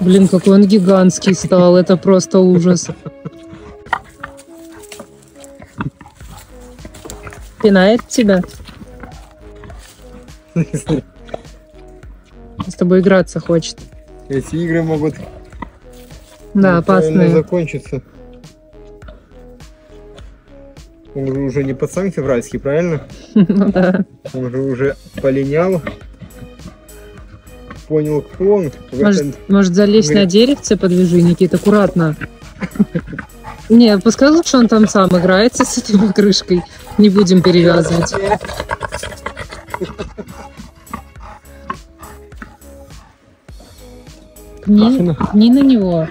Блин, какой он гигантский стал. Это просто ужас. Пинает тебя? С тобой играться хочет. Эти игры могут Да, опасные. закончиться. Он же уже не пацан февральский, правильно? Ну да. Он же уже полинял понял, кто он. Может, этом... может залезть Говорит... на деревце, подвяжи, Никит, аккуратно. Не, пускай лучше он там сам играется с этой крышкой, Не будем перевязывать. Не, не на него.